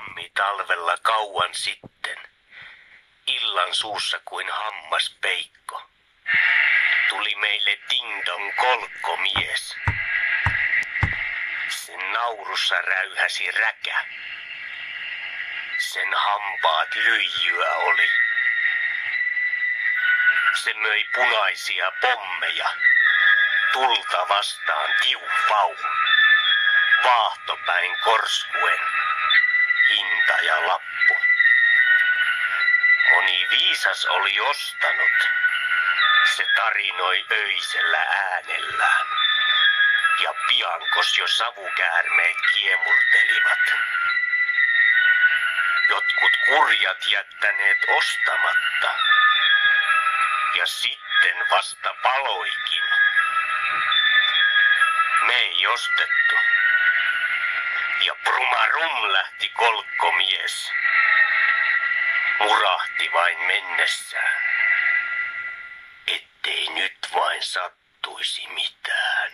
tammi talvella kauan sitten. Illan suussa kuin hammas peikko. Tuli meille dingdong kolkkomies. Sen naurussa räyhäsi räkä. Sen hampaat lyijyä oli. Se möi punaisia pommeja. Tulta vastaan tiuvau. Vaahtopäin korskuen. Viisas oli ostanut. Se tarinoi öisellä äänellään. Ja piankos jo savukäärmeet kiemurtelivat. Jotkut kurjat jättäneet ostamatta. Ja sitten vasta paloikin. Me ei ostettu. Ja prumarum lähti kolkkomies. Murahti vain mennessään. Ettei nyt vain sattuisi mitään.